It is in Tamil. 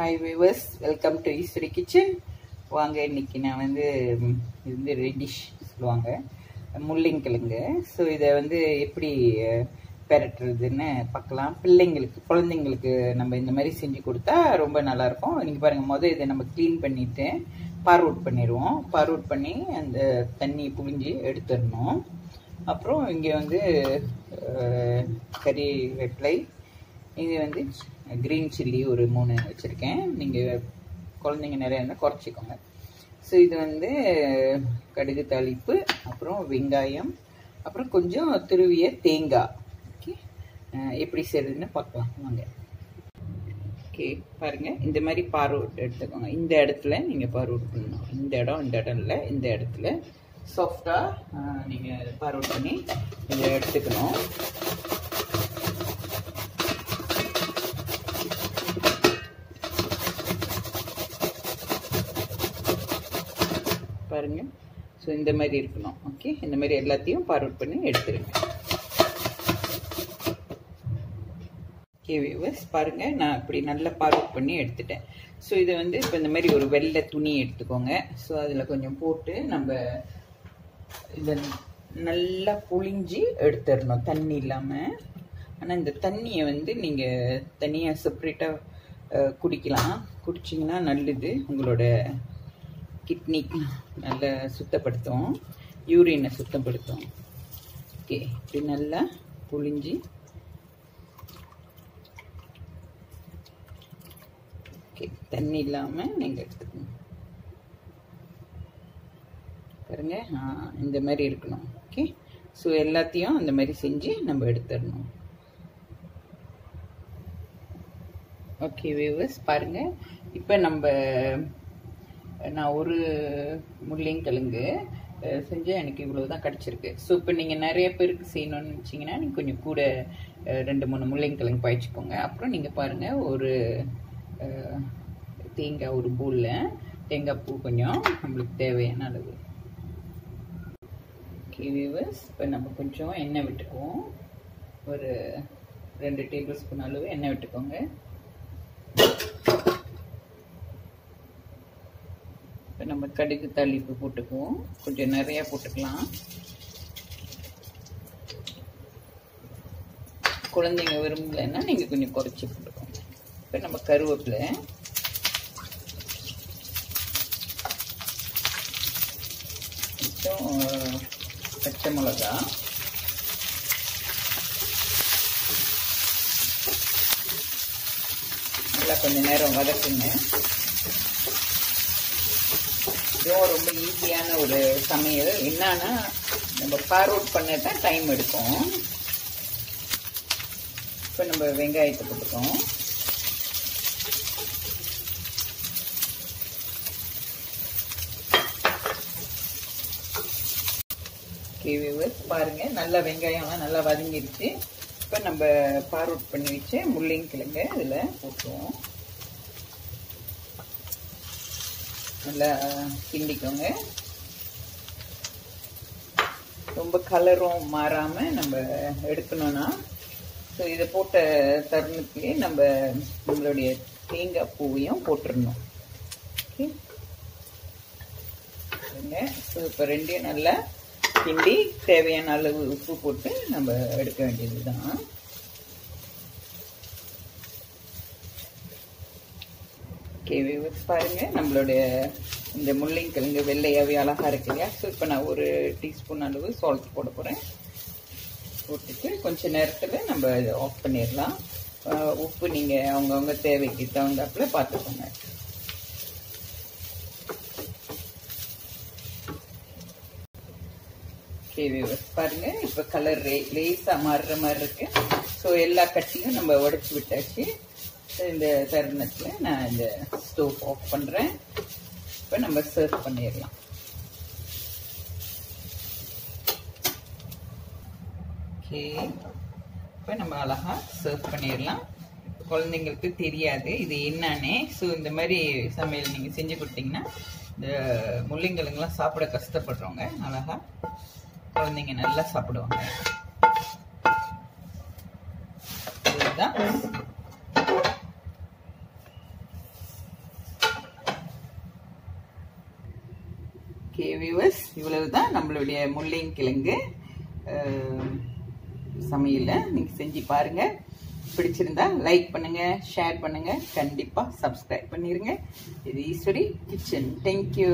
Hi viewers welcome to Eswari kitchen வாங்க இன்னைக்கு நான் வந்து இது வந்து ரெடிஷ் சொல்லுவாங்க. முள்ளிங்கிழங்கு. ஸோ இதை வந்து எப்படி பெரட்டுறதுன்னு பார்க்கலாம். பிள்ளைங்களுக்கு குழந்தைங்களுக்கு நம்ம இந்த மாதிரி செஞ்சு கொடுத்தா ரொம்ப நல்லாயிருக்கும். நீங்கள் பாருங்கள் முதல் இதை நம்ம க்ளீன் பண்ணிவிட்டு பார்வுட் பண்ணிடுவோம். பார்வுட் பண்ணி அந்த தண்ணி புழிஞ்சு எடுத்துடணும். அப்புறம் இங்கே வந்து கறி வெப்பிலை. இது வந்து க்ரீன் சில்லி ஒரு மூணு வச்சுருக்கேன். நீங்கள் குழந்தைங்க நிறையா இருந்தால் குறைச்சிக்கோங்க. ஸோ இது வந்து கடுகு தாளிப்பு அப்புறம் வெங்காயம் அப்புறம் கொஞ்சம் துருவிய தேங்காய் ஓகே எப்படி செய்யறதுன்னு பார்க்கலாம். வாங்க. ஓகே பாருங்கள் இந்த மாதிரி பார்வுட் எடுத்துக்கோங்க. இந்த இடத்துல நீங்கள் பார்வுட் பண்ணணும் இந்த இடம் இந்த இடம் இல்லை. இந்த இடத்துல சாஃப்டாக நீங்கள் பார்வோட் பண்ணி இதை எடுத்துக்கணும். பாருங்க. ஸோ இந்த மாதிரி இருக்கணும். ஓகே இந்த மாதிரி எல்லாத்தையும் பார்வர்ட் பண்ணி எடுத்துருங்க. ஓகே வியூவர்ஸ் பாருங்கள் நான் இப்படி நல்லா பார்வர்ட் பண்ணி எடுத்துட்டேன். ஸோ இதை வந்து இப்போ இந்த மாதிரி ஒரு வெள்ளை துணி எடுத்துக்கோங்க. ஸோ அதில் கொஞ்சம் போட்டு நம்ம இதை நல்லா புழிஞ்சு எடுத்துடணும் தண்ணி இல்லாமல் ஆனால் இந்த தண்ணியை வந்து நீங்கள் தனியாக செப்ரேட்டாக குடிக்கலாம். குடிச்சிங்கன்னா நல்லது. உங்களோட கிட்னி நல்லா சுத்தப்படுத்தும் யூரினை சுத்தப்படுத்தும். ஓகே இப்படி நல்லா புழிஞ்சு. ஓகே தண்ணி இல்லாமல் நீங்கள் எடுத்துக்கணும். பாருங்க ஆ, இந்த மாதிரி இருக்கணும் ஓகே ஸோ எல்லாத்தையும் அந்த மாதிரி செஞ்சு நம்ம எடுத்துடணும். ஓகே வியூவர்ஸ் பாருங்கள் இப்போ நம்ம நான் ஒரு முள்ளங்கிழங்கு செஞ்சால் எனக்கு இவ்வளோ தான் கிடச்சிருக்கு. ஸோ இப்போ நீங்கள் நிறைய பேருக்கு செய்யணும்னு வச்சிங்கன்னா நீங்கள் கொஞ்சம் கூட ரெண்டு மூணு முள்ளங்கிழங்கு பாய்ச்சிக்கோங்க. அப்புறம் நீங்கள் பாருங்கள் ஒரு தேங்காய் ஒரு பூலில் தேங்காய் பூ கொஞ்சம் நம்மளுக்கு தேவையான அளவு. கிவிவர்ஸ் இப்போ நம்ம கொஞ்சம் எண்ணெய் விட்டுக்குவோம். ஒரு ரெண்டு டேபிள் ஸ்பூன் அளவு எண்ணெய் விட்டுக்கோங்க. நம்ம கடுகு தாளிப்பு போட்டுக்குவோம். கொஞ்சம் நிறையா போட்டுக்கலாம். குழந்தைங்க விரும்பலைன்னா நீங்கள் கொஞ்சம் குறைச்சி போட்டுக்கோங்க. இப்போ நம்ம கருவேப்பிலை. பச்சை மிளகா. நல்லா கொஞ்சம் நேரம் வதக்குங்க. இதுவும் ரொம்ப ஈஸியான ஒரு சமையல். என்னன்னா நம்ம பார் பண்ண தான் டைம் எடுக்கும். இப்போ நம்ம வெங்காயத்தை போட்டுக்கோம். பாருங்க. நல்லா வெங்காயம்லாம் நல்லா வதங்கிருச்சு. இப்போ நம்ம பார் பண்ணி பண்ணி வச்ச முள்ளங்கிழங்க இதில் போட்டுருவோம். நல்லா கிண்டிக்கோங்க. ரொம்ப கலரும் மாறாமல் நம்ம எடுக்கணும்னா ஸோ இதை போட்ட தருணத்துலேயே நம்ம நம்மளுடைய தேங்காய் பூவையும் போட்டுடணும். ஓகே? ஸோ இப்போ ரெண்டையும் நல்லா கிண்டி தேவையான அளவு உப்பு போட்டு நம்ம எடுக்க வேண்டியது தான் ஓகே வியூவர்ஸ் பாருங்க. நம்மளுடைய இந்த முள்ளங்கிழங்கு வெள்ளையாவே அழகாக இருக்கு இல்லையா? ஸோ இப்போ நான் ஒரு டீஸ்பூன் அளவு சால்ட் போட போகிறேன் போட்டுட்டு கொஞ்ச நேரத்தில் நம்ம இதை ஆஃப் பண்ணிடலாம். உப்பு நீங்கள் அவங்கவுங்க தேவைக்கு தகுந்தாப்புல பார்த்துக்கோங்க ஓகே பாருங்க. இப்போ கலர் லேசாக மாறுற மாதிரி இருக்கு. ஸோ எல்லா கட்டியும் நம்ம உடைச்சி விட்டாச்சு. இந்த தருணத்தில் நான் இந்த ஸ்டோவ் ஆஃப் பண்ணுறேன் இப்போ நம்ம சர்வ் பண்ணிடலாம். ஓகே இப்போ நம்ம அழகாக சர்வ் பண்ணிடலாம். குழந்தைங்களுக்கு தெரியாது இது என்னன்னு. ஸோ இந்த மாதிரி சமையல் நீங்கள் செஞ்சு கொடுத்தீங்கன்னா இந்த முள்ளிங்கிழங்குலாம் சாப்பிட கஷ்டப்படுறவங்க அழகா குழந்தைங்க நல்லா சாப்பிடுவாங்க. இதுதான். ஓகே வியூவர்ஸ் இவ்வளவு தான் நம்மளுடைய முள்ளங்கிழங்கு அஹ், சமையலை நீங்கள் செஞ்சு பாருங்கள் பிடிச்சிருந்தா லைக் பண்ணுங்க ஷேர் பண்ணுங்க கண்டிப்பாக சப்ஸ்கிரைப் பண்ணிடுங்க இது ஈஸ்வரி கிச்சன் தேங்க்யூ